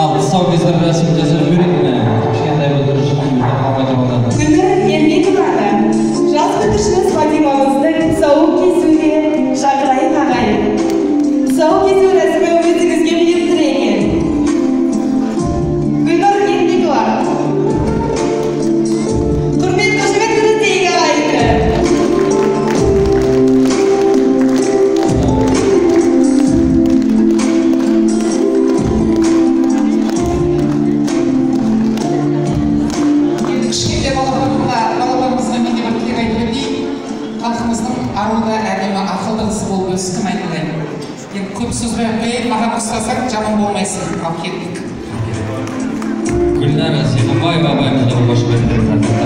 ал тұсаукесер рәсімін жасап жіберейік міне кішкентай бүлдіршінімізді қабылдап аруды әдемі ақылды қызы болып өскін айналайын енді көп сөзбей ақ қояйын маған ұстасаң жаман болмайсың. Ал кеттік. Гүлнара сиқымбаева апайымызға қош келдіңіз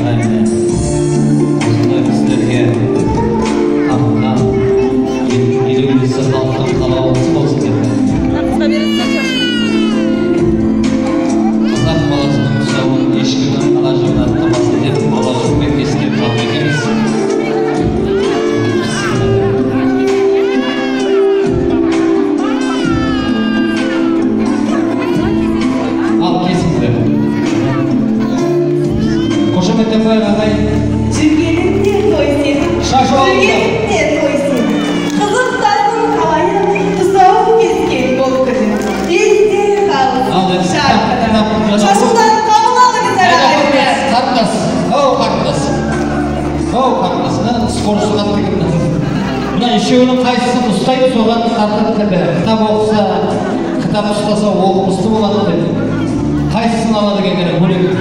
қошеметтеп қояйық ағайын Жүргеніңнен қойсын. Шашу алыңдар. Жүргеніңнен қойсын. Қызық тастың қалайы тұсау кескен бұл мына скоросты қатты кетті мына үшеуінің ұстайды соған тартып оқыса ұстаса оқымысты болады деп қайсысын алады екен бөлек